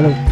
selalu. Dali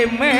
que me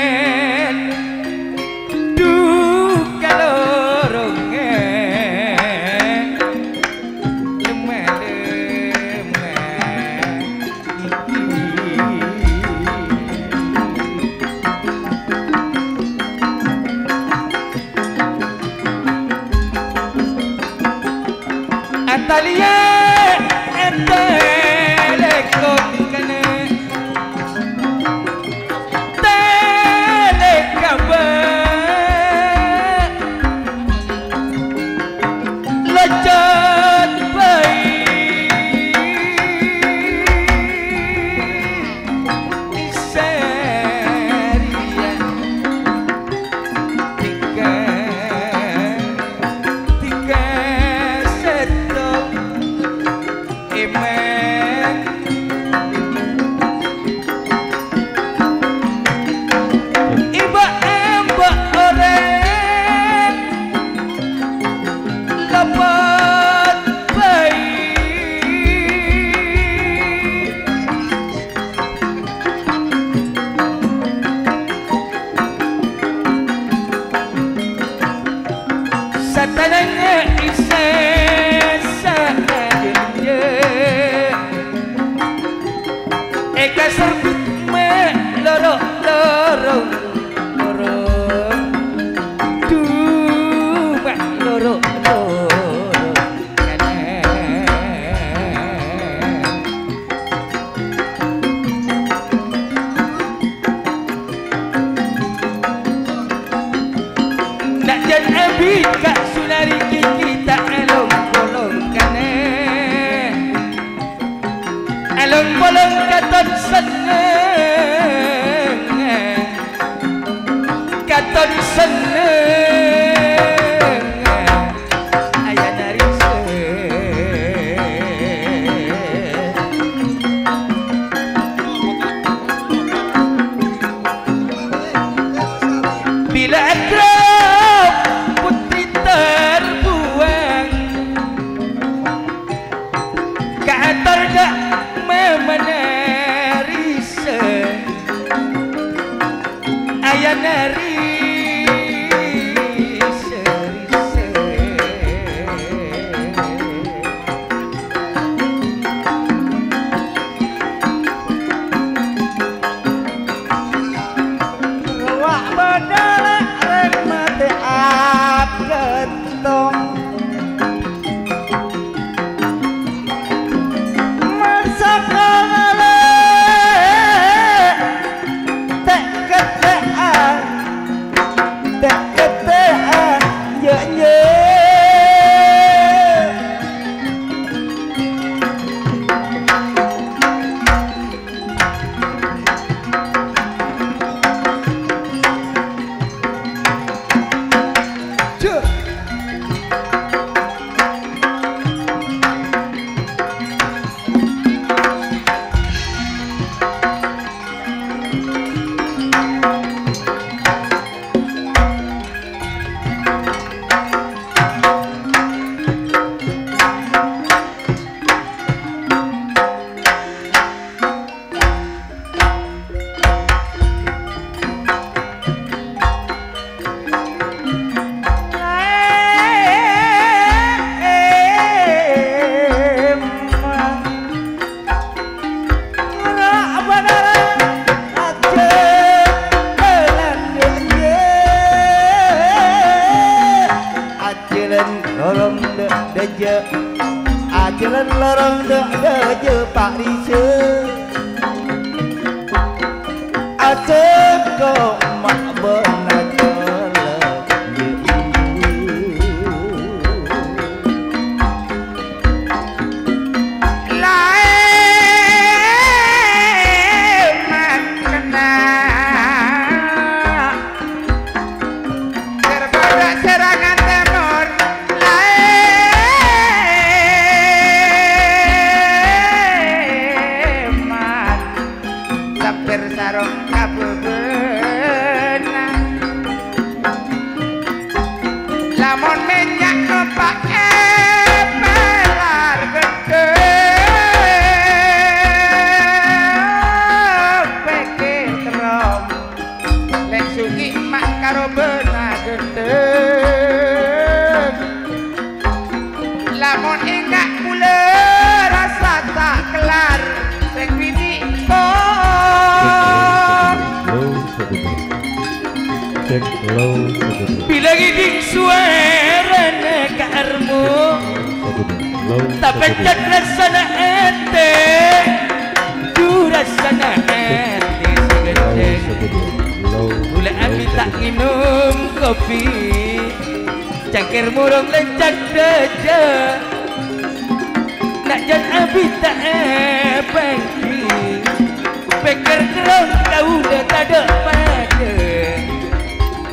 Pikir kerong kau dah tak ada pada.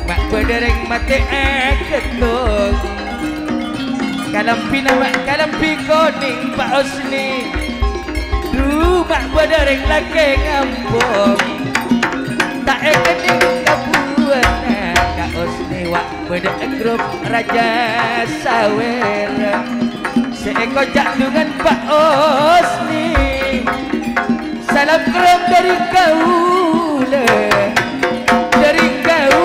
Mak berdereng mati ketuk Kalampi nama kalampi koning Pak Osni Du mak berdereng laki ngampung Tak ekening kabuan Kak Osni wak beda grup Raja Sawer Seekor jadungan Pak Osni Salam kerom dari kau Dari kau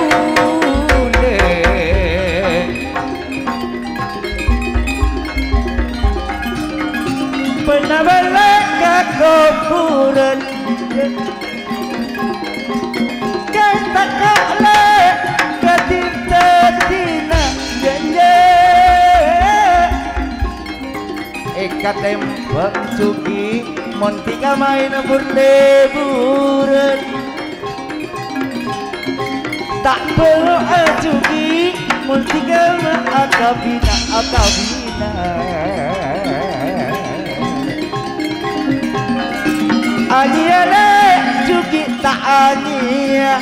Pernah balik ke kuburan Kata kala Ketika tina Montika main berleburan Tak perlu ajugi Montika akabina akabina Aniale jugi tak ania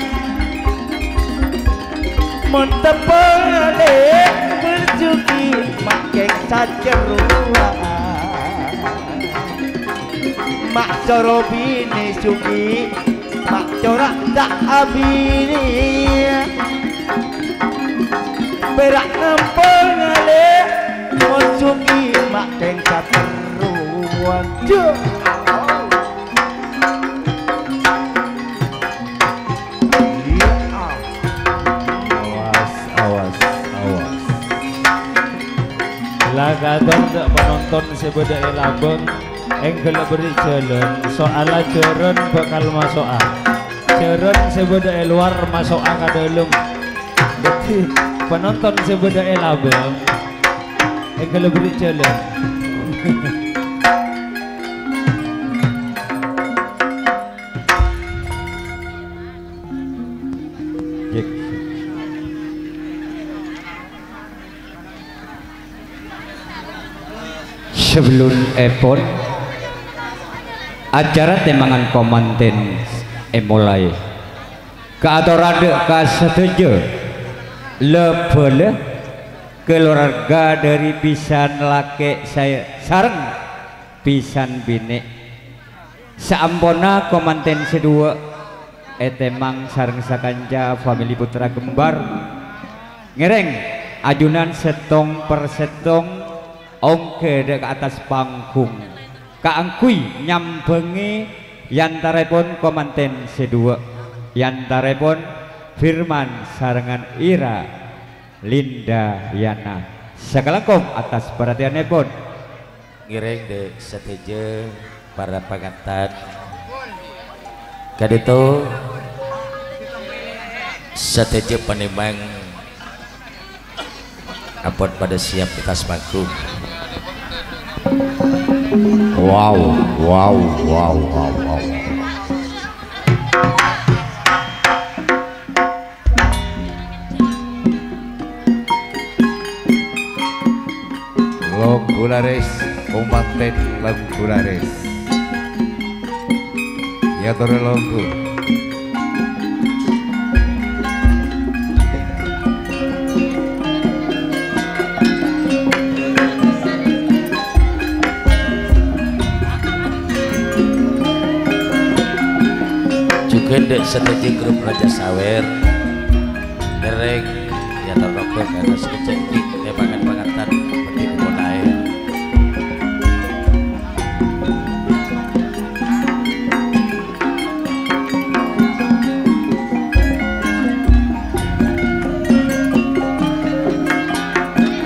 Montepole berjugi makin saja ruang Mak coro bini sugi Mak corak tak abini. Berak ngempel ngale Mon sugi mak tengkat ruang Juh awas awas awas. Lagaton untuk penonton sebeda elabeng engkel beri jalan soal jaran bakal masuk a jaran sebeda luar masuk a ke dalam jadi penonton sebeda elabeng engkel beri jalan. Sebelum epon acara temangan komanten emulai keatorade ka setuju lebele keluarga dari pisan lake saya sareng pisan bine saampona komanten sedua etemang sareng sakanca family putra kembar. Ngereng ajunan setong per setong ongke dek atas panggung kaangkui nyambengi yantarepon komanten sedua. Yantarepon firman sarengan ira linda yana. Sakalangkom atas perhatiannya pun ngireng de seteje para pengantin kadito seteje penimang apot pada siap di atas Wow, wow, wow, wow, wow. Longulares, komandan Longulares. Ya tore longgu. Dek setuju grup Raja Sawer. Ngereng ya terrokok karena sekejap ini temangan pangatan bagi mulai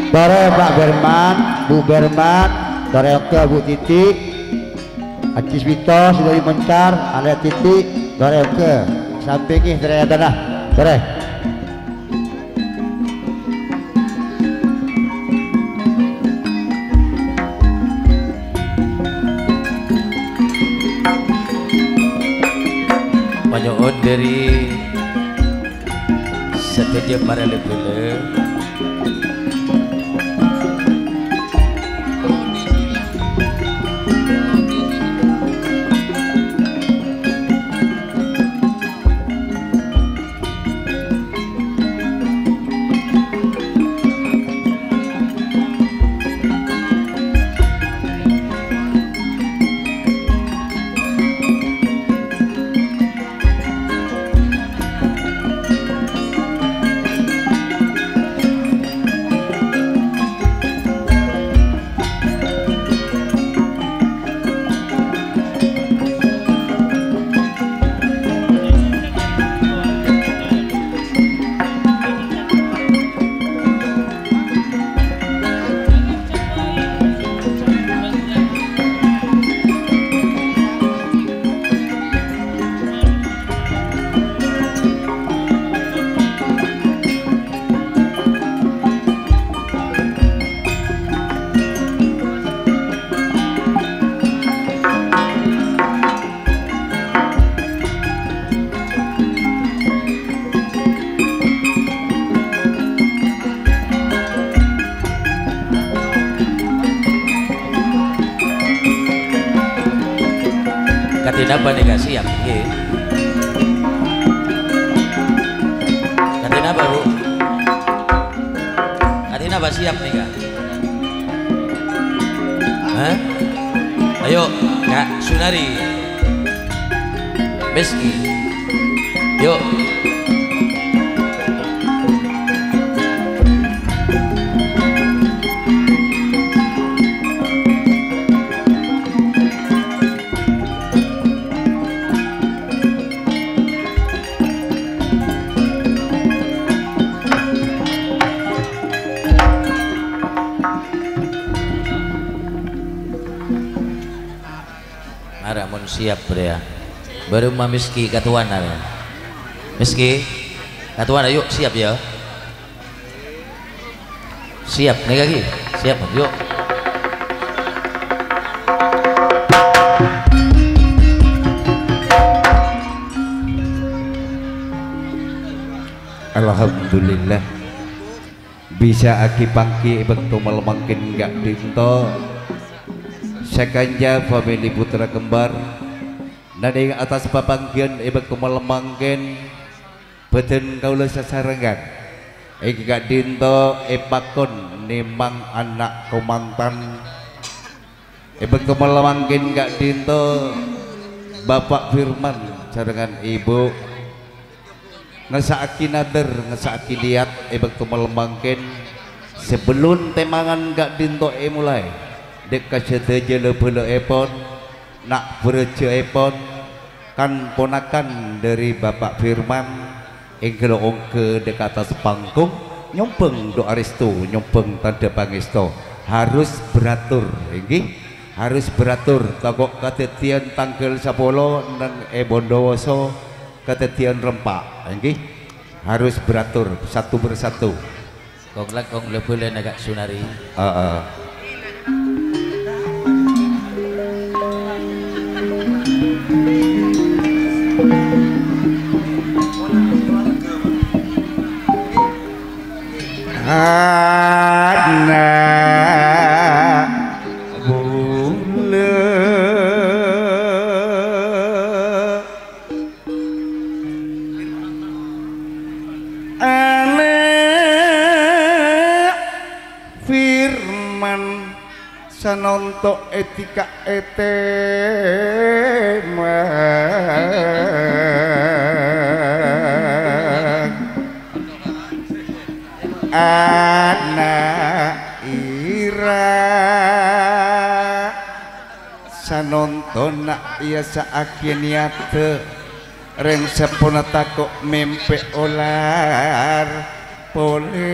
Tore Pak Berman, Bu Berman, Tore Oke Bu Titi, Acis Vito sudah mencar, Ale Titi, Tore Oke, Tore ada dah, Tore. Panyoon dari setuju para lebele Apa nih gak siap? Katina apa bu? Katina apa siap nih kak? Hah? Ayo kak Sunari Meski Yuk Baru mah miski katuan ada. Miski katuan yuk siap ya. Siap nih lagi. Siap yuk. Alhamdulillah bisa aki pangki bentuk melemangkin gak dinto sekanja family putra kembar yang atas papangkian ibek melemangkin beten kaula sasarengan. Iki gak dinto epakon nimang anak komantan. Ibek melemangkin gak dinto Bapak Firman carangan ibu. Ngesaaki nader ngesaaki lihat ebek tumelembangken sebelum temangan gak dinto e mulai. Dek kaseteje lebele epon nak bereje epon kan ponakan dari Bapak Firman Enggelo ongke dekata sepangkung nyompeng doa restu nyompeng tanda pangesto. Harus beratur ini harus beratur. Takok ketetian tangkel sapolo nang ebondowoso ketetian rempak ini harus beratur satu persatu. Kong lang kong lebulen agak sunari uh, uh. Thank you. Firman senontok etika etik sanonton nak iya saakin niate reng sepona takok mempe olar. Pole.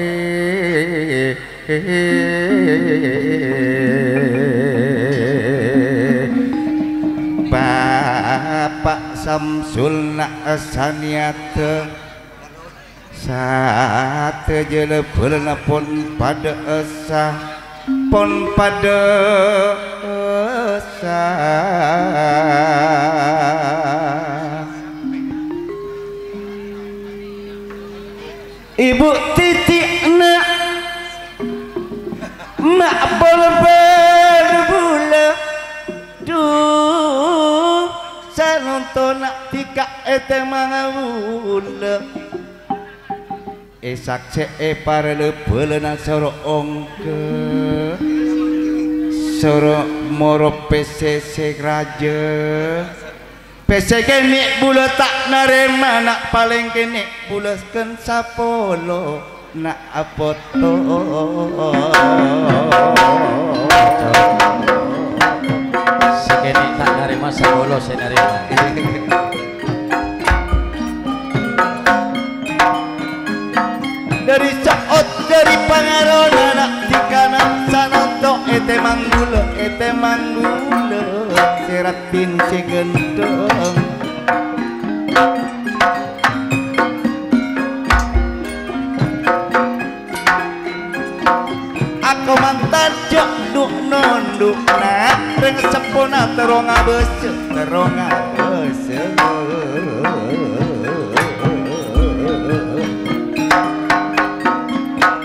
Bapak Samsul nak sate jele pulna pun pada esa pun pada Ibu titik nak mak bol berbulu du sarontok nak tika ete mangawul esak ce e parle belena sorong ke. Soro moro PCC raja PC kene bula tak narema nak paling kene bulaskan sapolo nak apoto Sekene tak narima sabolo saya narima. dari caot dari pangaron anak tikana sanonto ete manggula ete manggula seratin segenteng aku mantan jok duk nonduk na reng sepona teronga bese teronga bese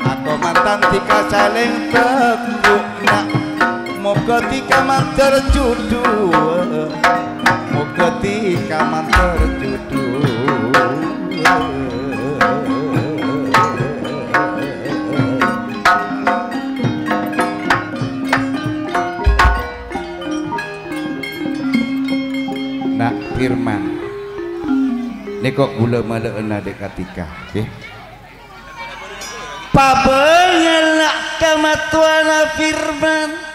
Aku mantan tika saling nak Moga tika mantar judu Moga tika mantar judu Nak firman. Ini kok gula mala ena dek katika okay? Pabengelak kamatuana firman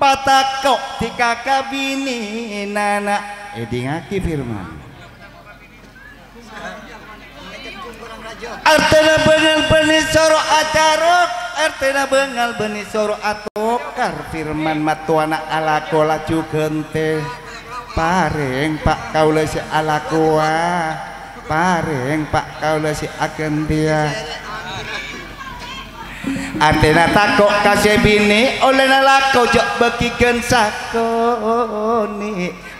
Patakok tika kabini nana. Edingaki firman. Artena bengal beni soro acarok Artena bengal beni soro atokar Firman. Matuana ala kola cugente Pareng pak kaula si ala kuah Pareng pak kaula si agen dia Antena takok kasih bini oleh nalako jok bagikan sakoni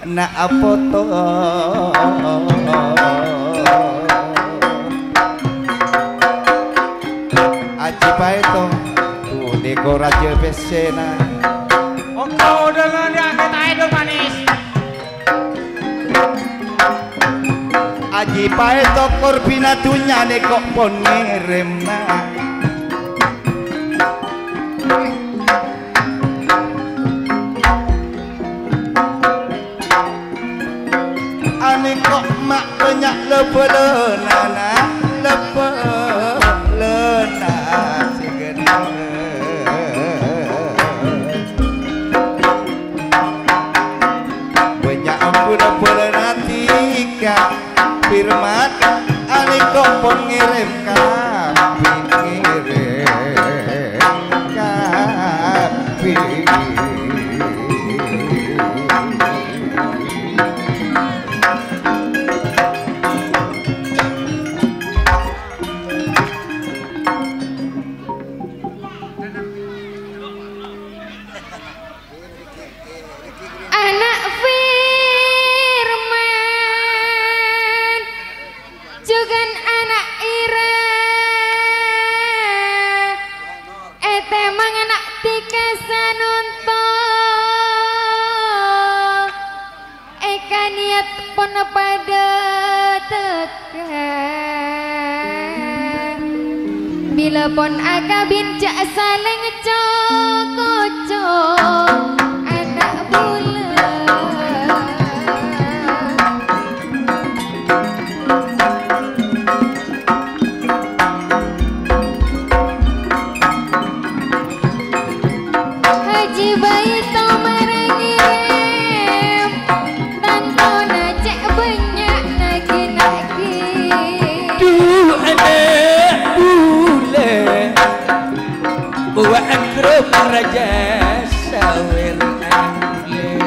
na apoto Aji paito tuh deko raja pesena Engkau dengan yang kita hidup manis. Aji paito korbina tunya neko nyak lepe le nana lepe le Firman, aneh kau pengirim kami Bila Bawa akrom raja sawer anak bule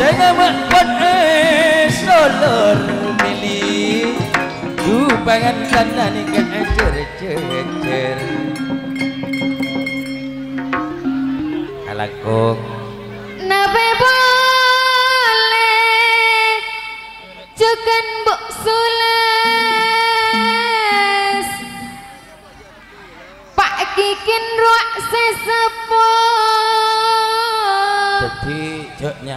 amat buat eh solor mili Du pangan kanan ni kan ecer ecer ecer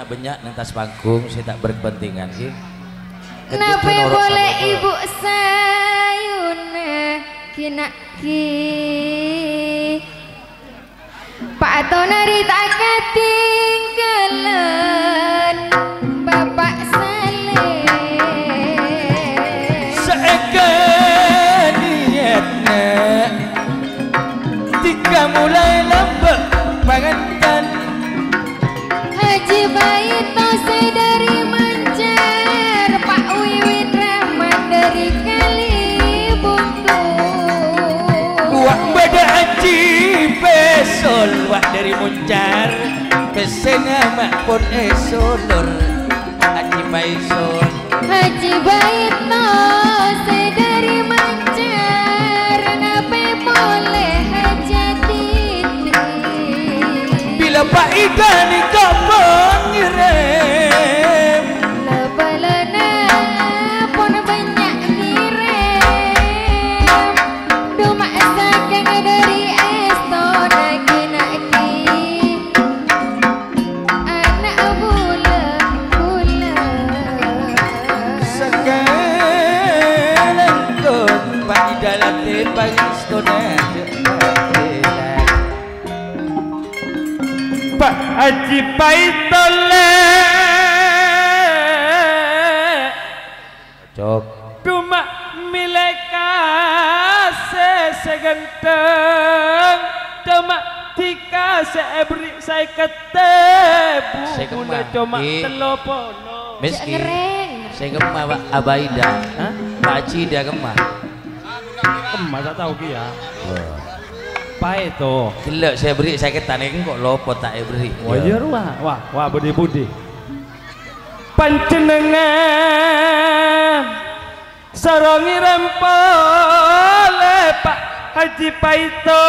joknya banyak nang tas panggung saya tak berkepentingan sih. Nabe boleh ibu sayune Kina ki? Pak Tonari tak ketinggalan muncar Pesen amak pun esolor Aji paisol Haji Baito saya dari Mancar Nape boleh hajati Bila Pak Ida ni kau Haji Paitole Cok. Cuma milik kasih segenteng. Cuma tika seberi saya kemah. Bunda cuma telopono. Meski ngereng. saya gemah Pak Abaida. Hah? Pak Haji dia gemah Emak tak tahu ki ya Pak itu Gila saya beri saya ketan ini kok lopo tak beri? Wajar wah wah wah budi budi Panjenengan Sarongi rempole Pak Haji Paito.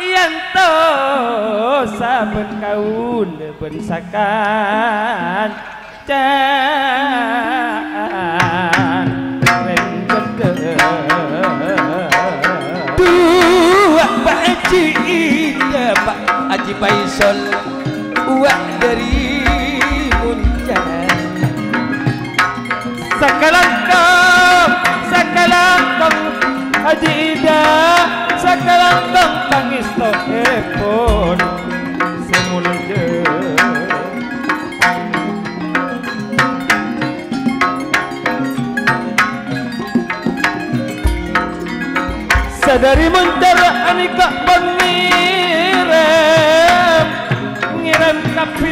Yanto saben kaun bensakan Can Renggede Pak Haji Faisal Uang dari Muncar Sakalangkong, sakalangkong Haji Ida, sakalangkong tangis tohepon Semulanya Sadari muntar anika pengirim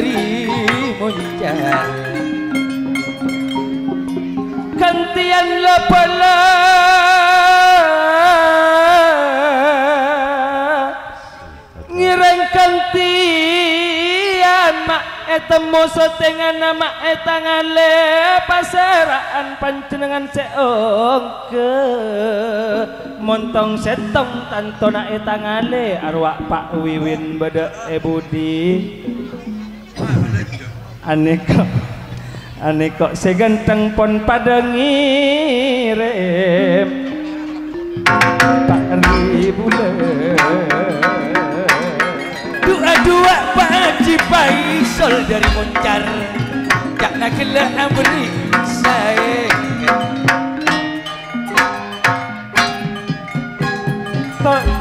dari muncar kantian lapala ngirang kantian mak etemu setengah nama etangale paseraan panjenengan seongke montong setong tantona etangale arwak pak wiwin bede ebudi Aneka, aneka seganteng pon pada ngirim pak ribu dua dua pak haji Faisal dari Moncar. Tak nak kena amri saya. Tak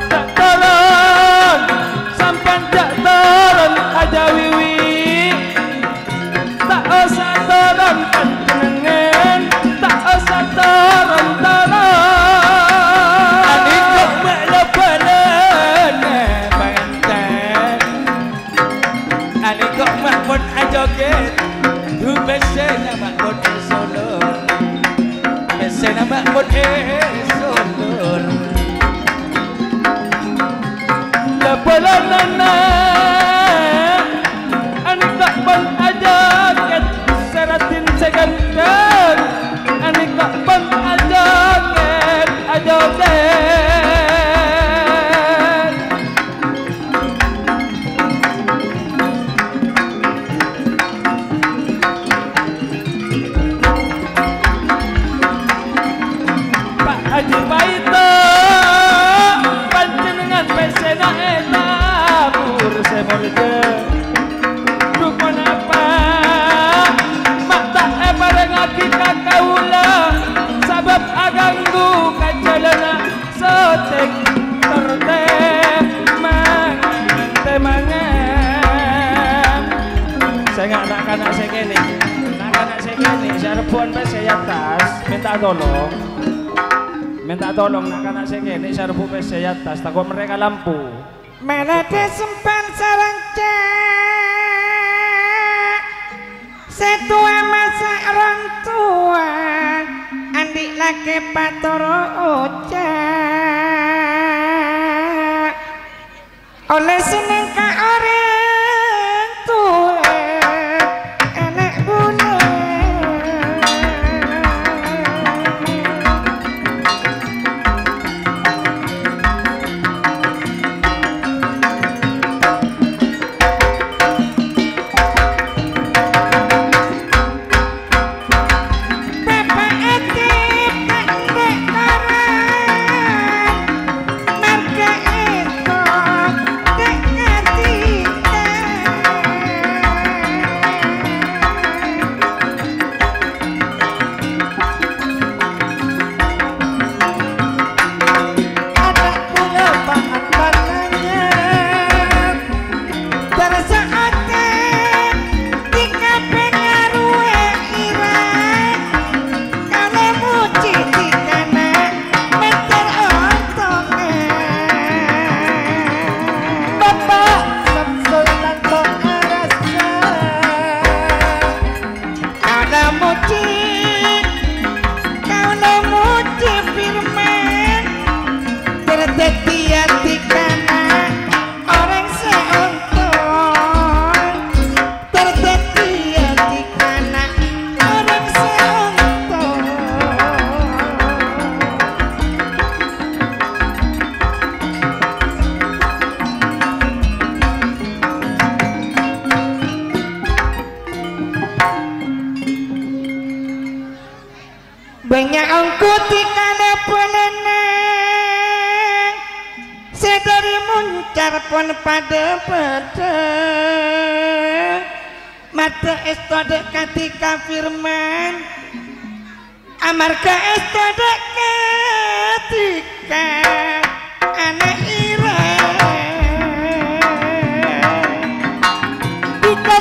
karepon pada pada mata estode katika firman amarga estode katika aneh ira. Kita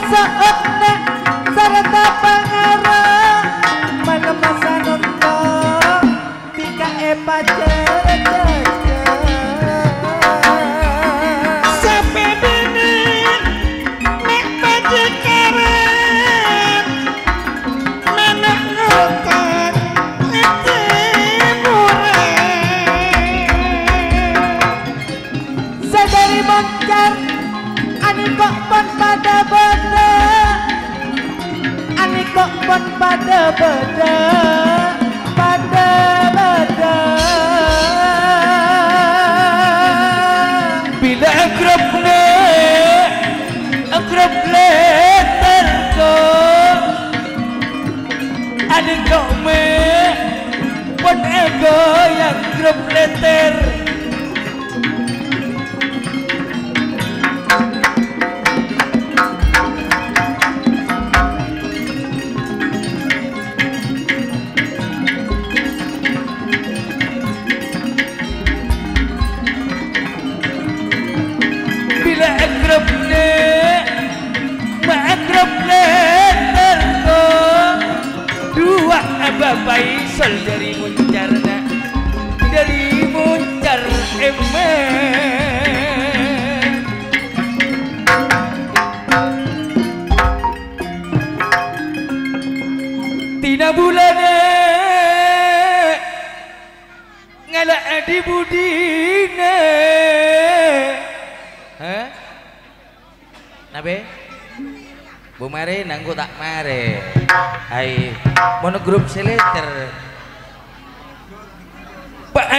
sol dari muncarna dari muncar emen tina bulane ngala adi budine Hah? Nabe? Bu mare nanggu tak mare. Hai, mono grup seleter.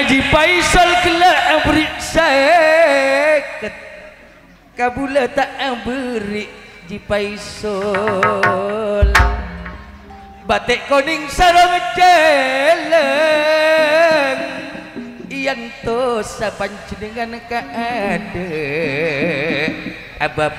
Pak Haji Faisal kelak beri seket. Kabula tak beri Haji Faisal. Batik koning sarang jeleng Iyan to sa panjenengan ka ada Aba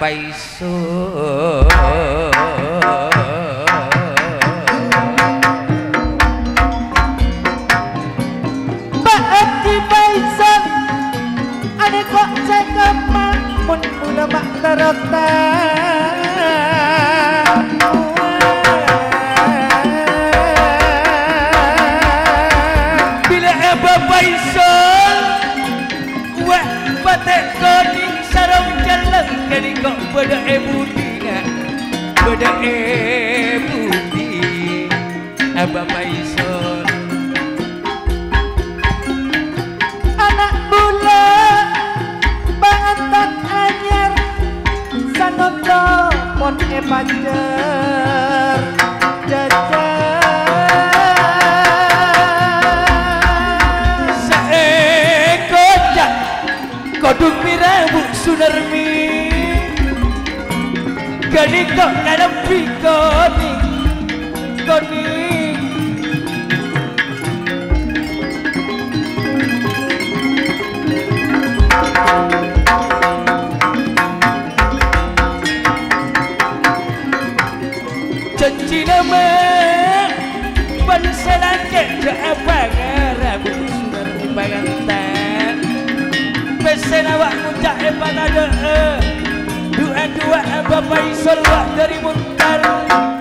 Sunermi, kau di kau dalam pikau. Pansalan ke apa ngarabu sunarmi pangantan Pesen awak muncak hebat ada Dua-dua bapak isol wak dari muntar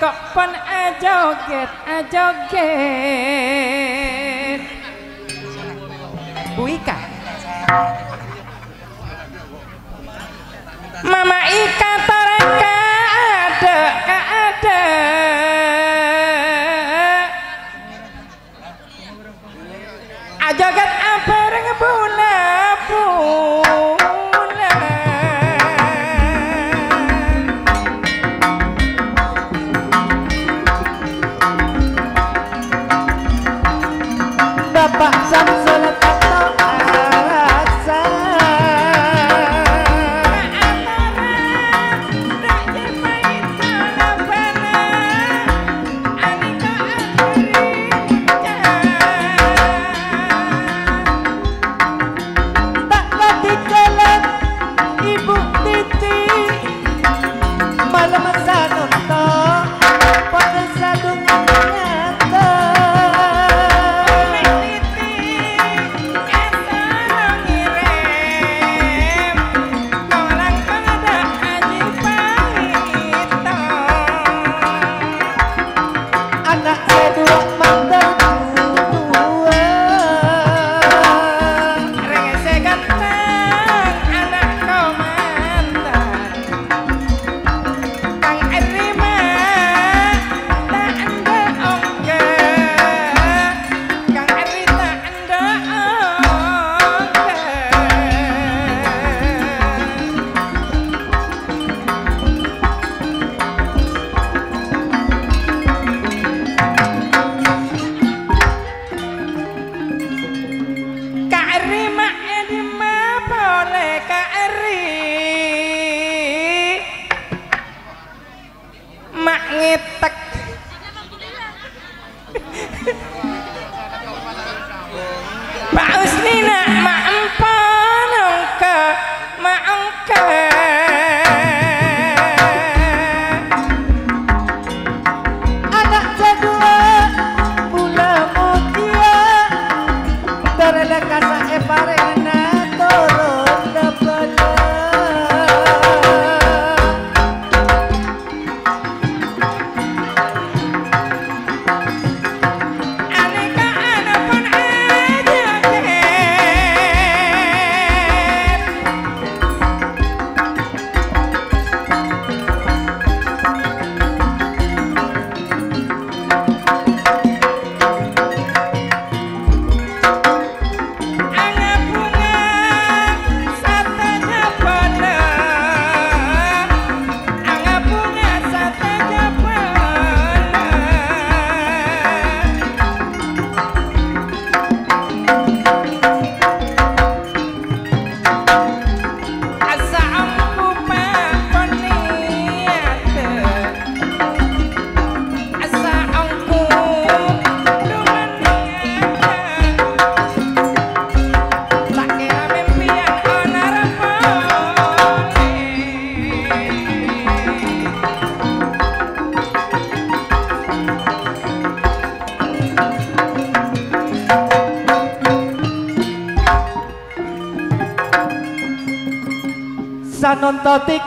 kok pon ajoget ajoget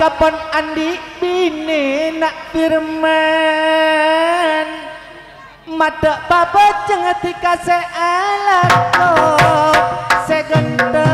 kapan Andi bini nak firman. Mata papa jangan dikasih alat kok segenteng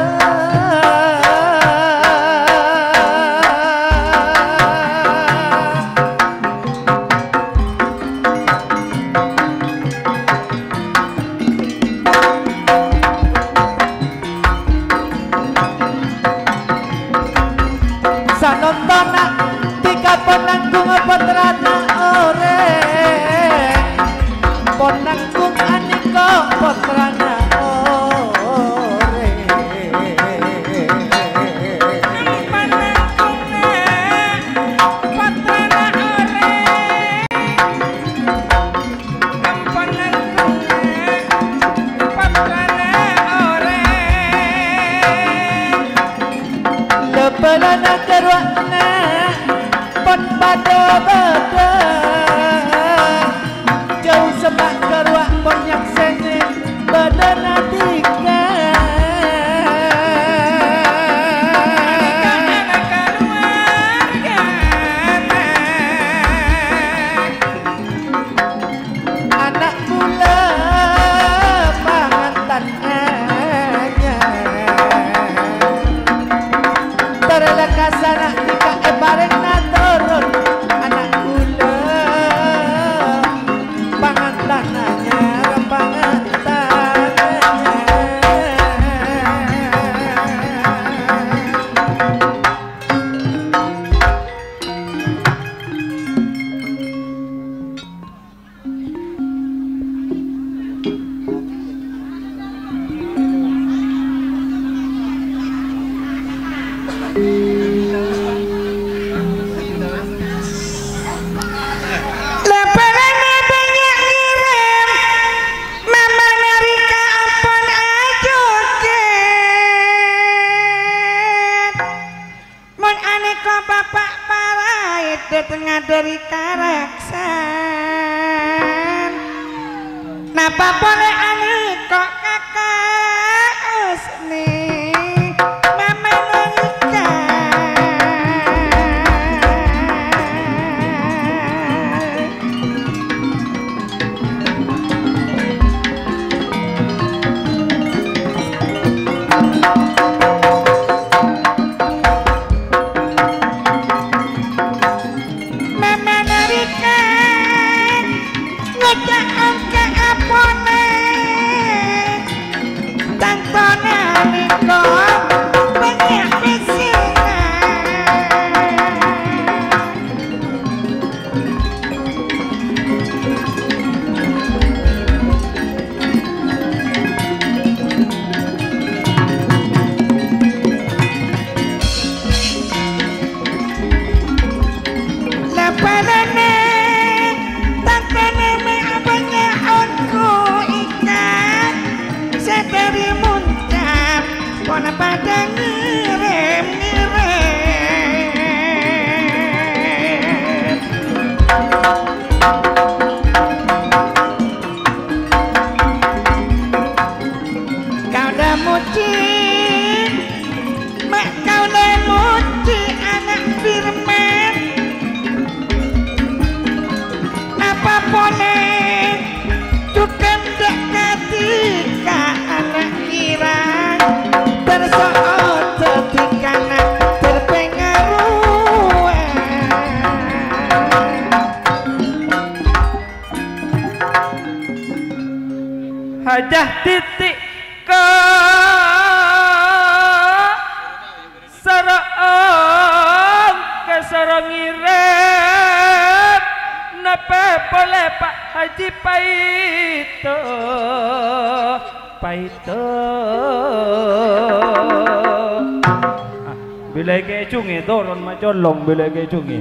mbeleke kecungi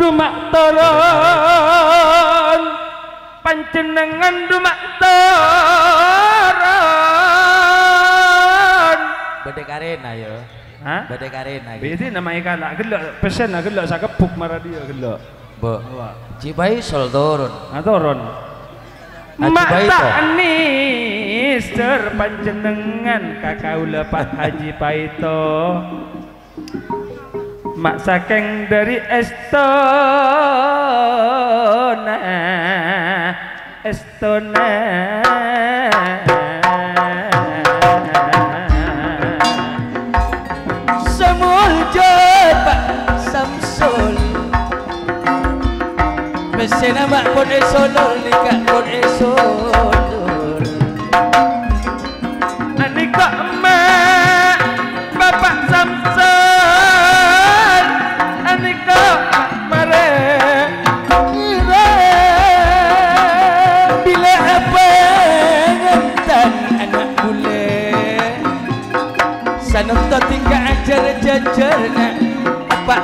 dumak toron pancenengan dumak toron bede karena yo Hah? Bede karena. gitu. bisa nama ikan lah gelok pesen lah gelok saya kepuk marah dia gelok. Bu. Cibai sol toron Nah toron Mak taknis panjenengan kakaula Pak Haji Paito mak saking dari Estona. Estona. Semujo Pak Samsul Mesin pun nikah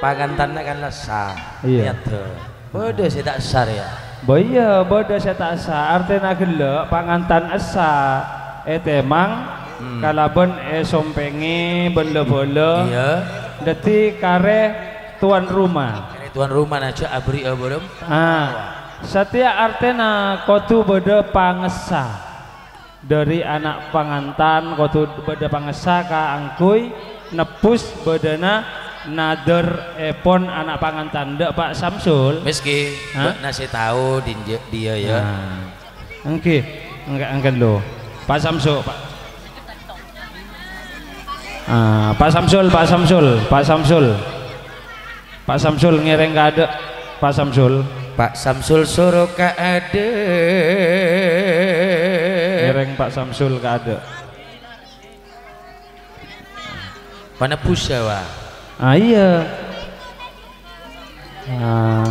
pangantannya kan sah iya. Tuh bodoh saya tak sah ya. Boya bodoh saya tak sah. Artinya gelok pangantan esa eh temang hmm. kalabon eh sompengi bolo bolo iya. Jadi kare tuan rumah. Kare tuan rumah aja abri aburum ya, ah. Setiap artena kotu beda pangesa dari anak pangantan kotu beda pangesa ka angkui nepus bedana nader epon anak pangantan dek Pak Samsul Meski nasi tahu di dia ya. Nah, Oke, enggak enggak lo. Pak Samsul, Pak. Ah, Pak Samsul, Pak Samsul, Pak Samsul. Pak Samsul ngereng ada. Pak Samsul Pak Samsul suruh ka ade. ngereng Pak Samsul ka ada. Mana pusawa? Ah iya. Ah,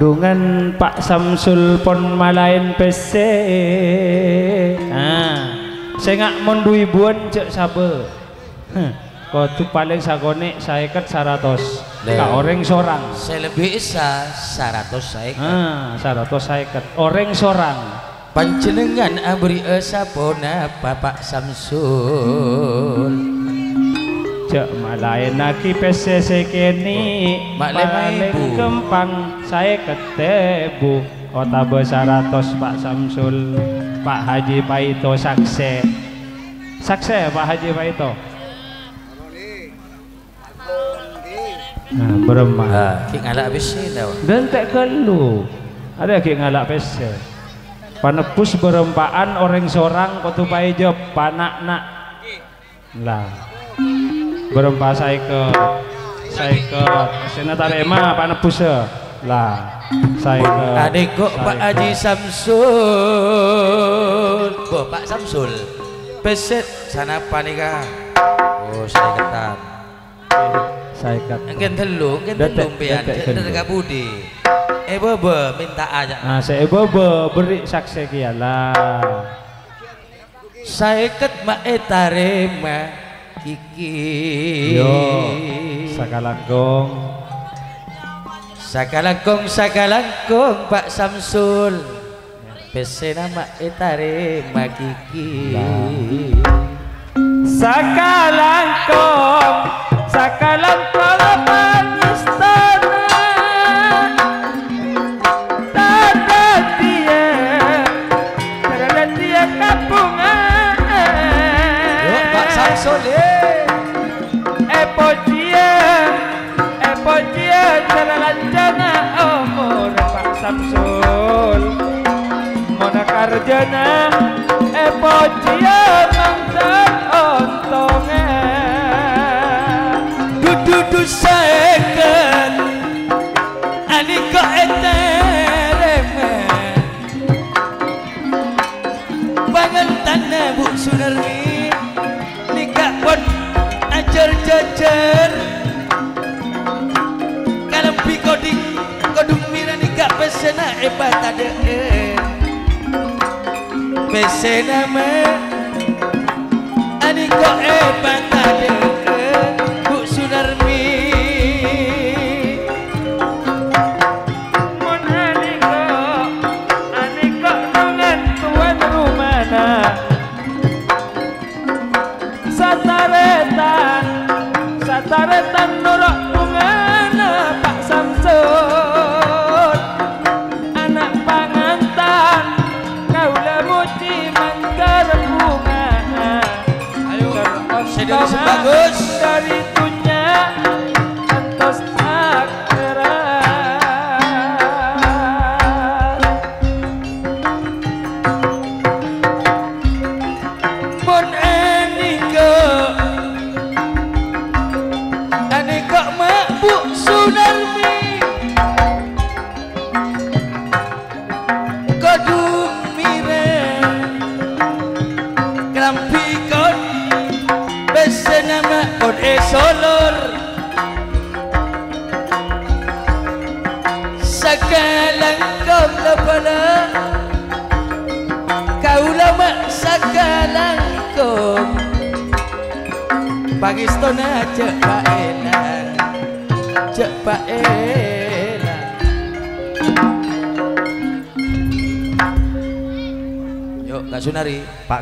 dengan Pak Samsul pon malain PC. Ah, saya nggak mondui buan cek sabe. Huh, Kau tu paling sagone saya ket saratos. Leh. Kak orang sorang. Saya lebih isa 100 saya. Ah, saratos saya ket orang sorang. Panjenengan abri esapona Bapak Samsul. Cek naki sekeni. Mak lema paling kempang saya ketebu. Kota besaratos Pak Samsul, Pak Haji Paito sakse. Sakse Pak Haji Paito. Nah, beremah. Ah, ki ngalak bisi tau. Dan tak kelu. Ada ki ngalak PC. Panepus berempaan orang seorang kotu job panak nak lah berempa saya ke saya ke senatarema panepus ya. lah saya ke Adik kok Pak Haji Samsul. Bo Pak Samsul. Peset sana panika. Oh, saya ketan. saya ke Engken telu, Detek, telu pian. Detek budi. Eh bobo minta aja. nah saya bobo beri saksi kia lah Saya ket ma etarema kiki. yo sakalangkong Sakalangkong sakalangkong Pak Samsul. Pese nama etarema kiki. sakalangkong sakalangkong pesena hebat ada Pesena me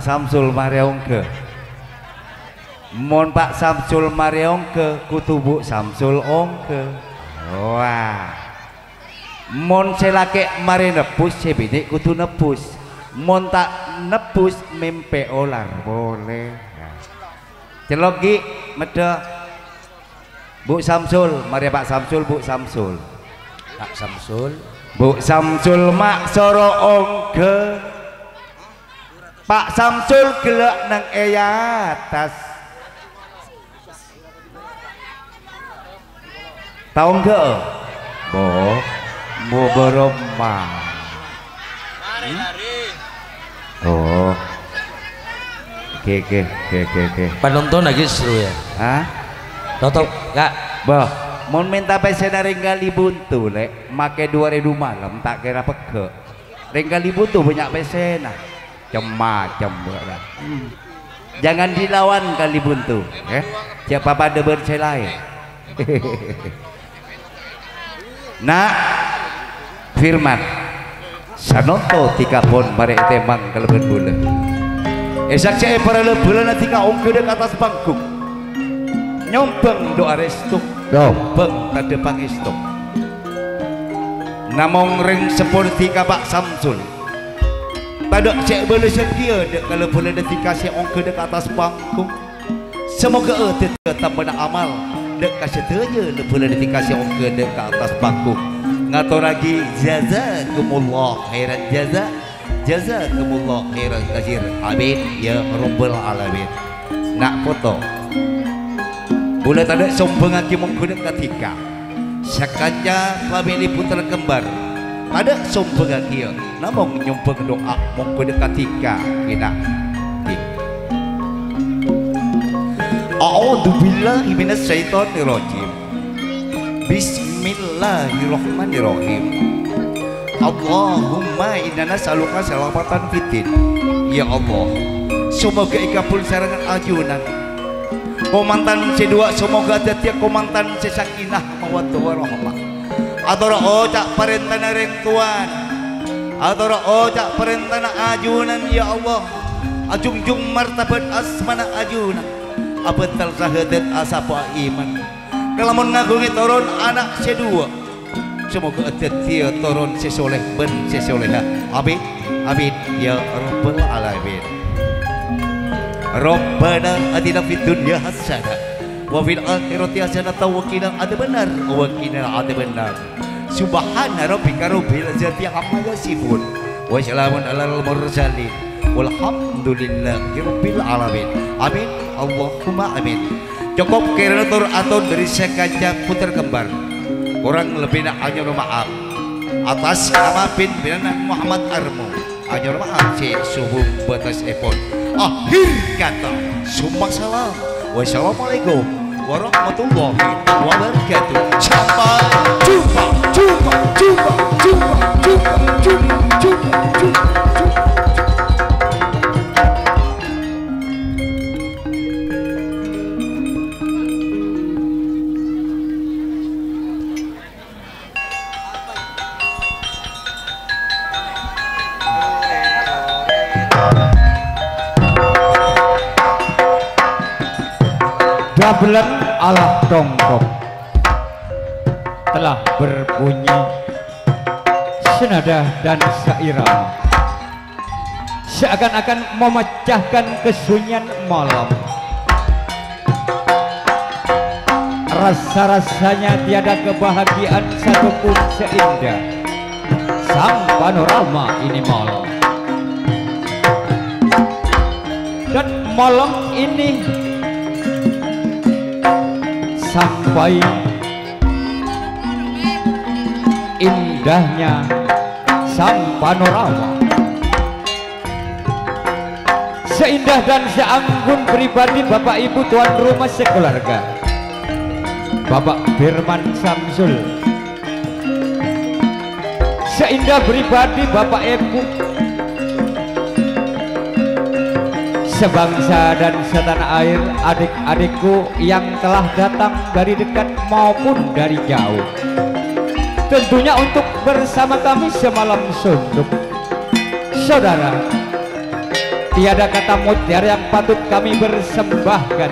Samsul Mariongke Mon Pak Samsul Mariongke kutubu Samsul Ongke Wah. Mon selake mari nepus sebini kudu nepus mon tak nepus mimpe olar boleh. Celok gi meda Bu Samsul mari Pak Samsul Bu Samsul. Pak Samsul. Bu Samsul mak soro ongke Pak Samsul gelak nang eya atas Tahu enggak? Bo, bo beroma. Oh. Oke, oke, oke, oke, oke. penonton lagi seru ya Hah? Toto kak Bah, mau minta pesen gali buntu lek, make 2000 malam tak kira peke. gali buntu banyak pesen macam-macam jangan dilawan kali buntu. Ya eh? siapa pada bercelai nah firman. Sanoto tiga pon mare temang kelebihan bulan esak cek para lebulan nanti kaum ke atas bangkuk nyompeng doa restu, nyompeng. Tade pangestuk namong ring seperti tiga pak pada cek boleh sedia dek kalau boleh detika si ongke dek atas panggung. Semoga eh tetap beramal dek kasih tanya le boleh detika si ongke dek ke atas panggung. Ngator lagi jazakumullah khairan jaza jazakumullah khairan kasir. Amin ya rabbal alamin. Nak foto. Boleh tak ada sombong lagi menggunakan ketika. Sekanja famili putra kembar ada lagi ya namun nyumpeng doa menggunakan ketika kita A'udzu billahi minas syaitonir rajim Bismillahirrahmanirrahim. Allahumma inna nas'aluka salamatan fitin Ya Allah Semoga ikapul sarangan ajunan Komandan C2 semoga tiap komandan C sakinah mawaddah warahmah atoro ocak perintah na rengkuan atoro ocak perintah na ajunan ya Allah. Ajungjung martabat asmana ajunan abental sahadat asapa iman. Kelamun ngagungi toron anak sedua. Semoga dia toron sesoleh ben sesoleh amin. Amin. Ya rabbal alamin. Rabbana adina في الدنيا hasanah wa fil akhirati hasanah wa qina adzabannar wa qina adzabannar Subhana rabbika rabbil izzati amma yasifun wa salamun alal mursalin walhamdulillahi rabbil alamin. Amin. Allahumma amin. Cukup kirana tur atau dari sekaja putar kembar. Kurang lebih nak hanya maaf atas nama pimpinan Muhammad Armo hanya maaf si suhu batas epon. Akhir kata sumpah salam Wassalamualaikum warahmatullahi wabarakatuh. Sampai jumpa, jumpa, jumpa, jumpa, jumpa, jumpa, jumpa, jumpa. jumpa. Gabelan ala dongkok. Telah berbunyi senada dan seirama. Seakan-akan memecahkan kesunyian malam. Rasa-rasanya tiada kebahagiaan satupun seindah. Sang panorama ini malam. Dan malam ini sampai indahnya sang panorama. Seindah dan seanggun pribadi Bapak Ibu tuan rumah sekeluarga Bapak Firman Samsul. Seindah pribadi Bapak Ibu sebangsa dan setanah air adik-adikku yang telah datang dari dekat maupun dari jauh. Tentunya untuk bersama kami semalam suntuk saudara tiada kata mutiara yang patut kami persembahkan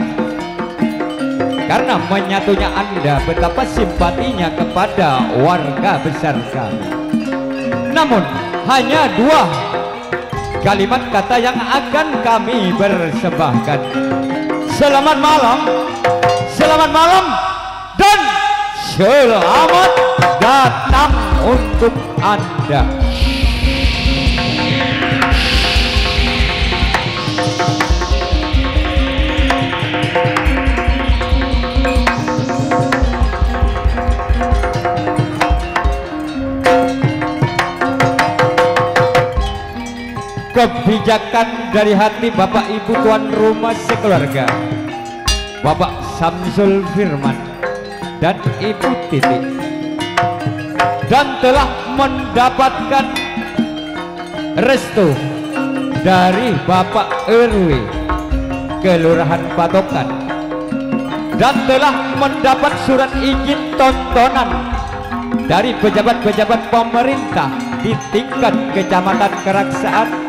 karena menyatunya Anda betapa simpatinya kepada warga besar kami. Namun hanya dua kalimat kata yang akan kami persembahkan. Selamat malam, selamat malam, dan selamat datang untuk Anda. Kebijakan dari hati Bapak Ibu tuan rumah sekeluarga Bapak Samsul Firman dan Ibu Titi. Dan telah mendapatkan restu dari Bapak RW Kelurahan Patokan. Dan telah mendapat surat izin tontonan dari pejabat-pejabat pemerintah di tingkat kecamatan Keraksaan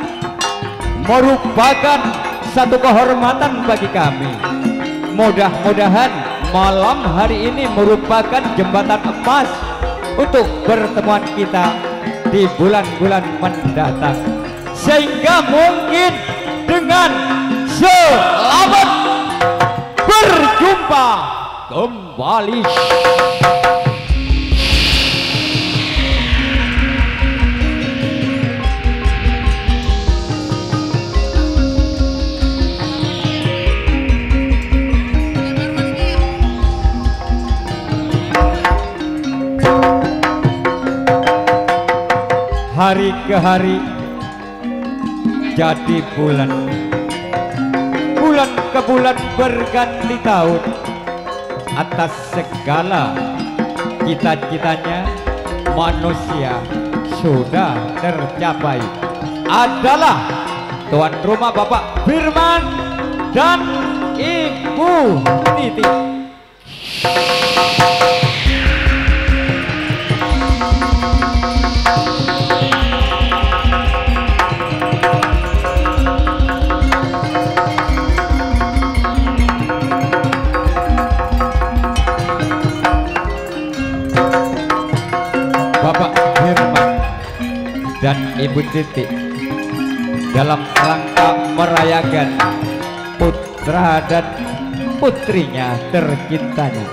merupakan satu kehormatan bagi kami. Mudah-mudahan malam hari ini merupakan jembatan emas untuk pertemuan kita di bulan-bulan mendatang. Sehingga mungkin dengan selamat berjumpa kembali. Hari ke hari jadi bulan. Bulan ke bulan berganti tahun. Atas segala cita-citanya manusia sudah tercapai. Adalah tuan rumah Bapak Firman dan Ibu Titi Ibu Titi. Dalam rangka merayakan putra dan putrinya tercintanya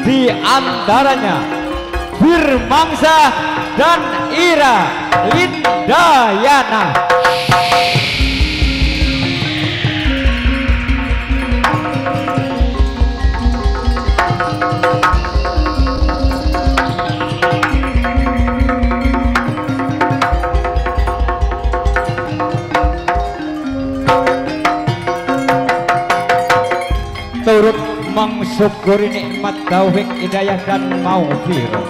di antaranya Firmangsa dan Ira Lindayana mensyukuri nikmat taufik hidayah dan maufirah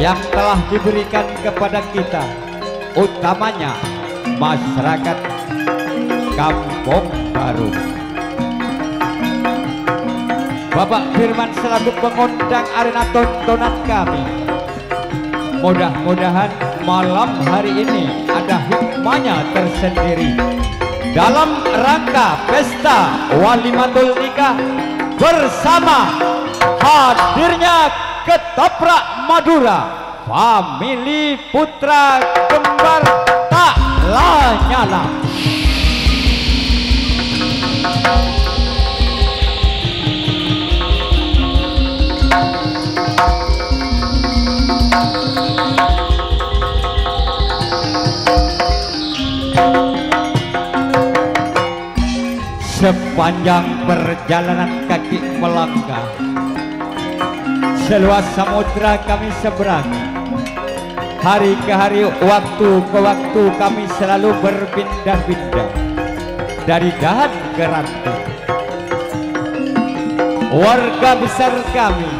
yang telah diberikan kepada kita utamanya masyarakat Kampung Baru. Bapak Firman selaku pengundang arena tontonan kami. Mudah-mudahan malam hari ini ada hikmahnya tersendiri. Dalam rangka pesta walimatul nikah bersama hadirnya ketoprak Madura famili putra kembar tak lanyala. Sepanjang perjalanan kaki melangkah. Seluas samudra kami seberangi hari ke hari waktu ke waktu kami selalu berpindah-pindah. Dari dahan ke ranting. Warga besar kami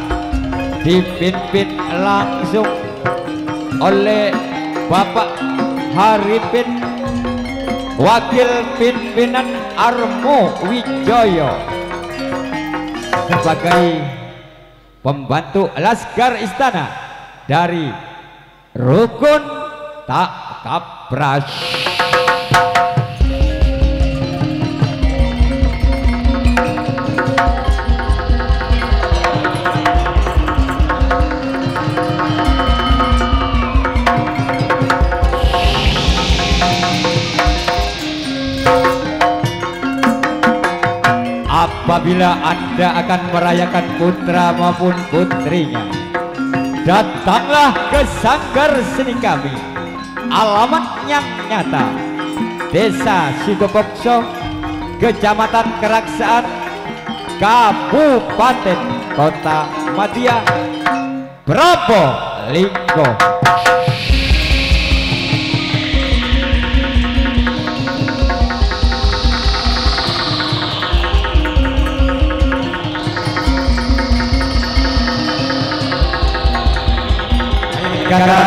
dipimpin langsung oleh Bapak Haripin Wakil Pimpinan Armo Wijoyo sebagai pembantu Laskar Istana dari Rukun Tak Kapras. Apabila Anda akan merayakan putra maupun putrinya. Datanglah ke Sanggar Seni kami. Alamat nyata. Desa Sidopokso, Kecamatan Keraksaan, Kabupaten Kota Madia, Probolinggo. Kakak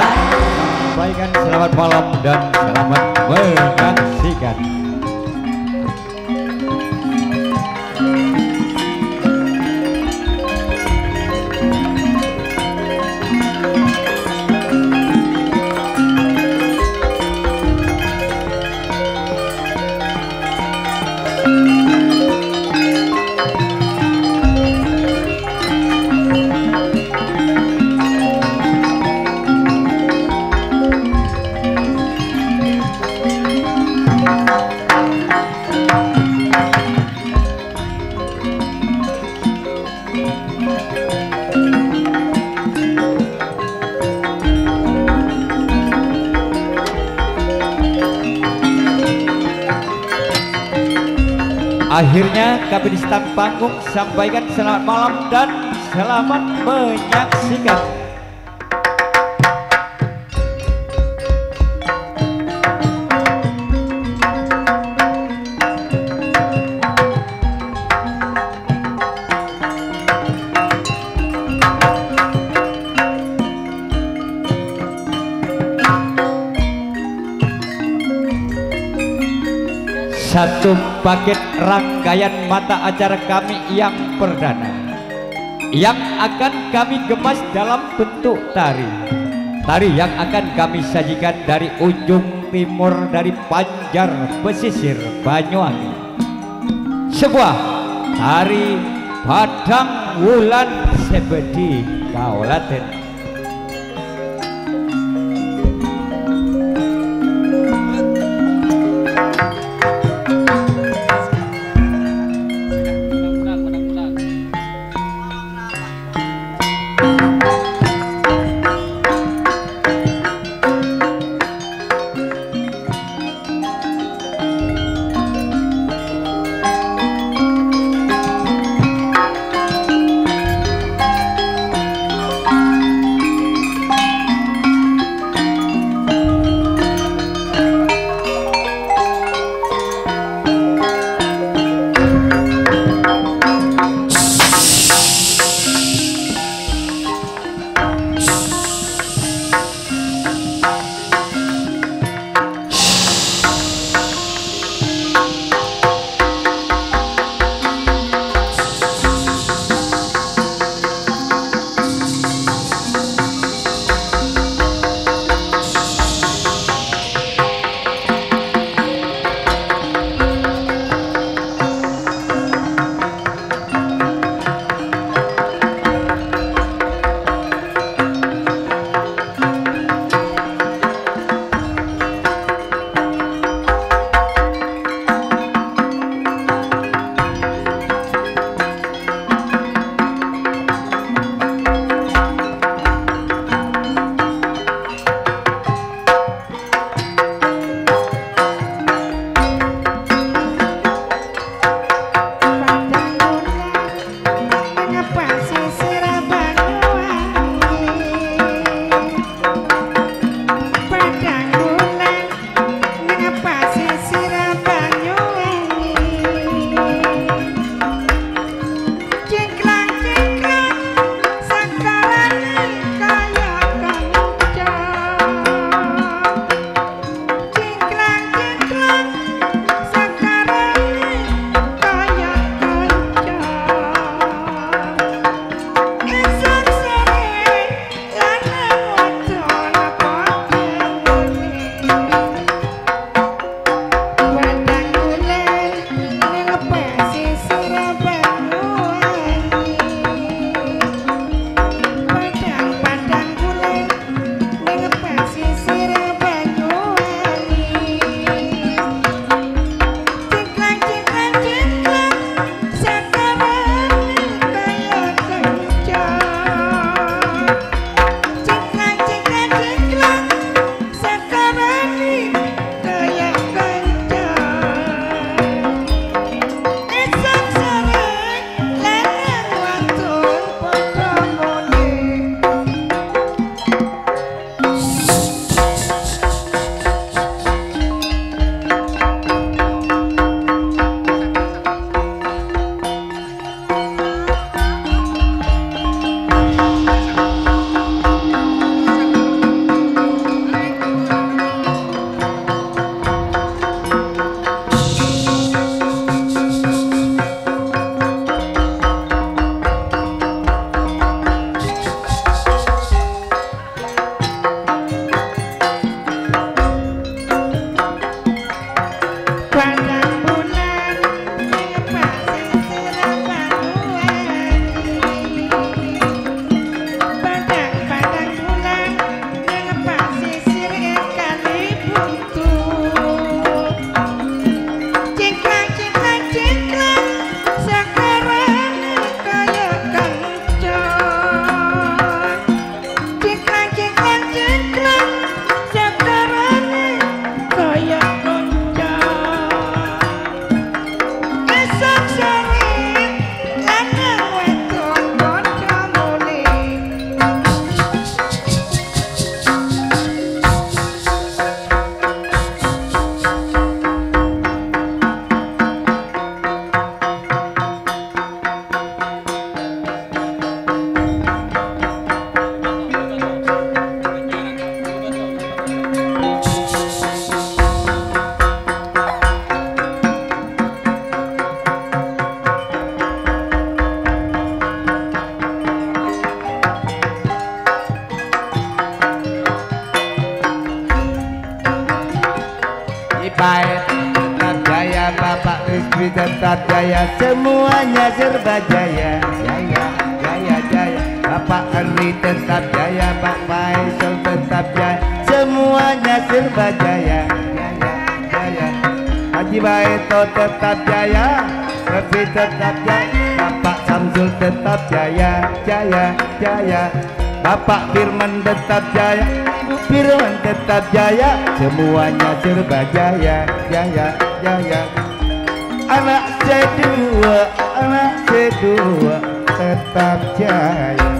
sampaikan selamat malam dan selamat menyaksikan. Akhirnya kami di stand panggung sampaikan selamat malam dan selamat menyaksikan. Satu paket rangkaian mata acara kami yang perdana. Yang akan kami gemas dalam bentuk tari. Tari yang akan kami sajikan dari ujung timur dari Panjar Pesisir Banyuwangi. Sebuah tari Padang Wulan Sebedi Kaulaten Bapak Eri tetap jaya Pak Faisal tetap jaya. Semuanya serba jaya. Jaya jaya Haji Baito tetap jaya. Revi tetap jaya. Bapak Samsul tetap jaya. Jaya jaya. Bapak Firman tetap jaya. Ibu Firman tetap jaya. Semuanya serba jaya. Jaya jaya. Anak kedua anak kedua tetap jaya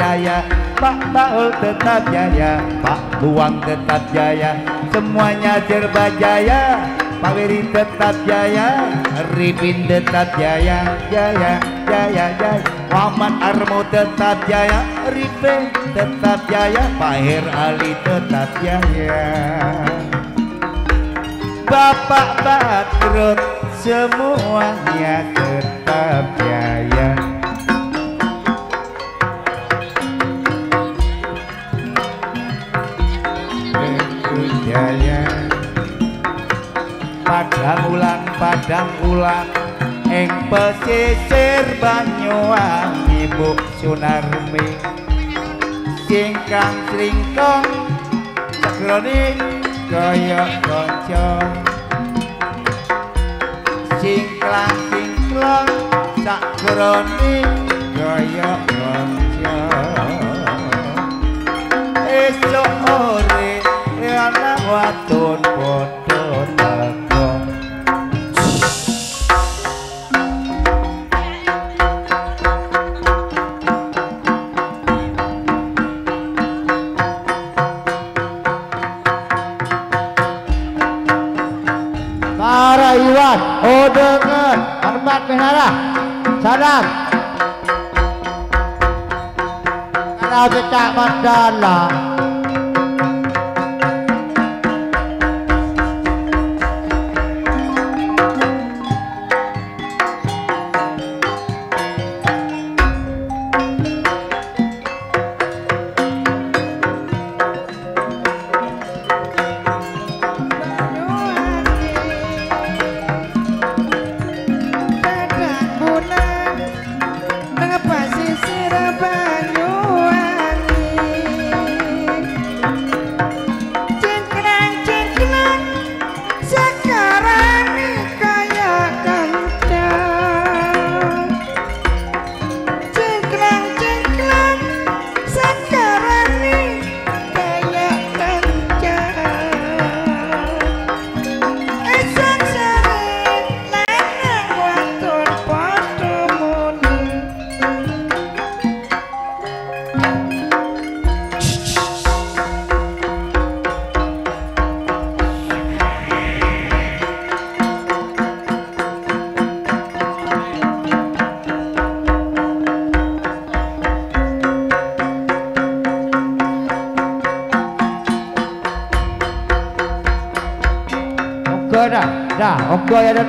jaya. Pak Bahol tetap jaya Pak Buang tetap jaya. Semuanya serba jaya Pak Wiri tetap jaya. Ripin tetap jaya Jaya, jaya, jaya. Muhammad Armo tetap jaya Ripin tetap jaya. Pak Her Ali tetap jaya. Bapak Badrut semuanya tetap jaya Padang ulan padang ulan ing pesisir Banyuwangi Bu Sunarmi. Singkang sringkong sakrone kaya kanca singklang singklong sakrone kaya kanca Sadam. Kalau kita mandala, Esok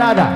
oke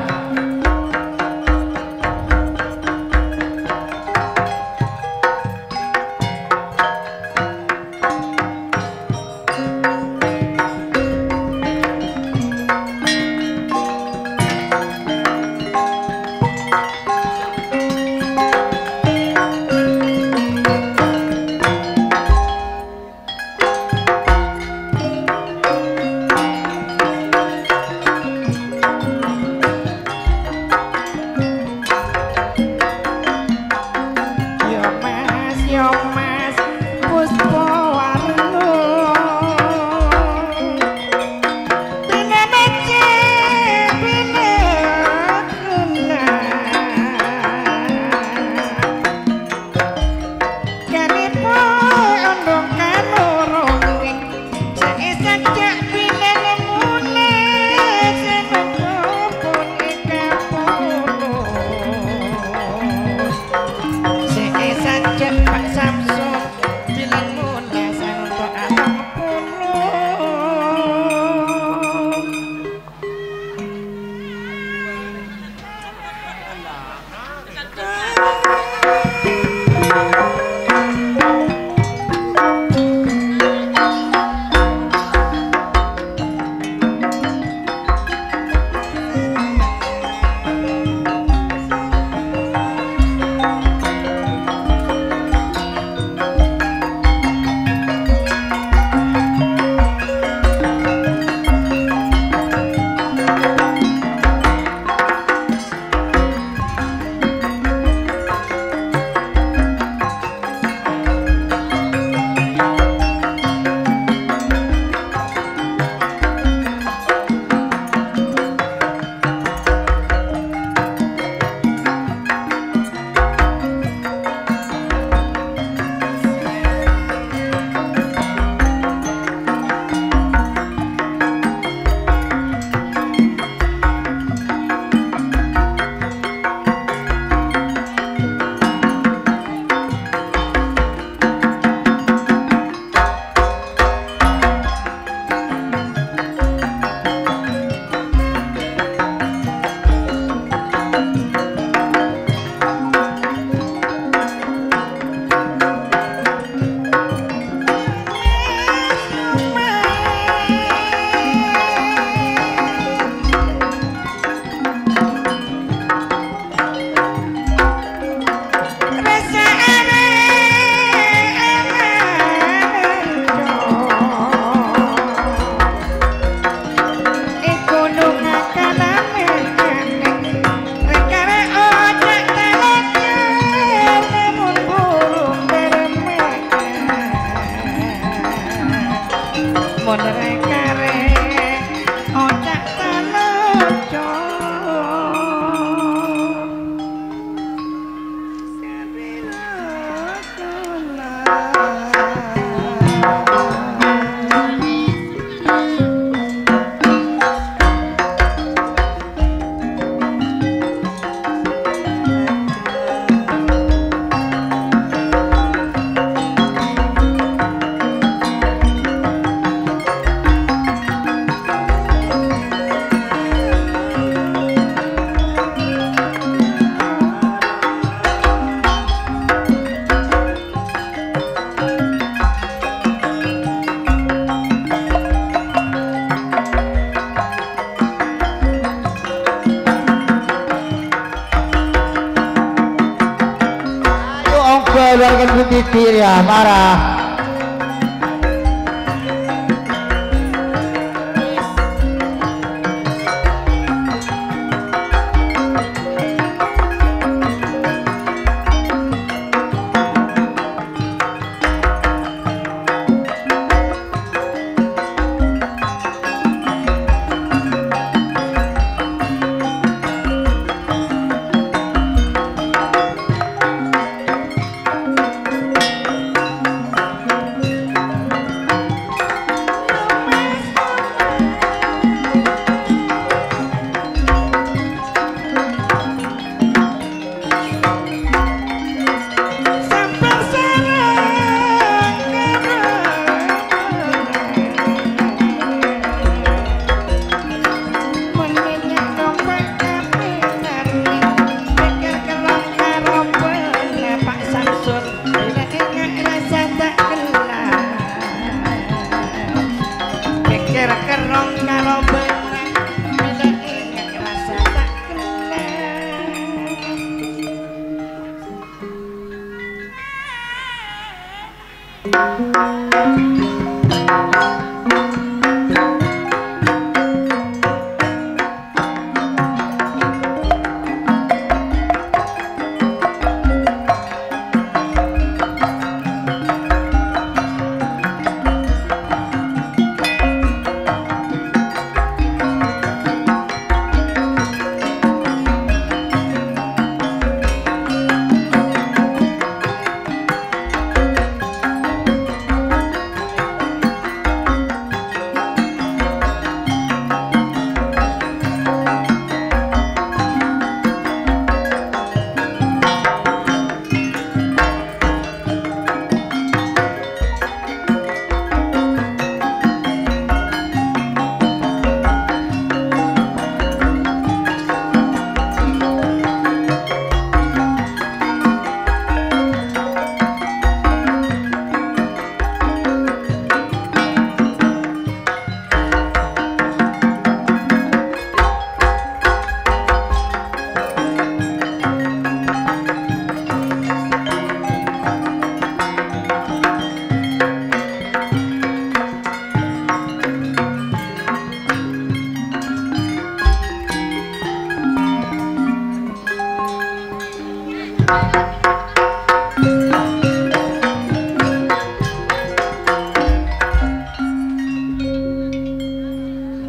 Mara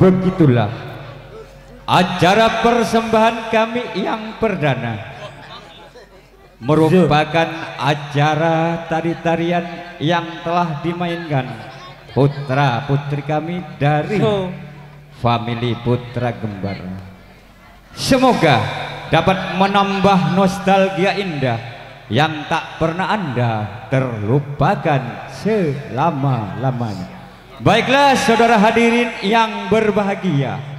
Begitulah acara persembahan kami yang perdana merupakan acara tari-tarian yang telah dimainkan putra putri kami dari family Putra Gembar. Semoga dapat menambah nostalgia indah yang tak pernah Anda terlupakan selama-lamanya. Baiklah saudara hadirin yang berbahagia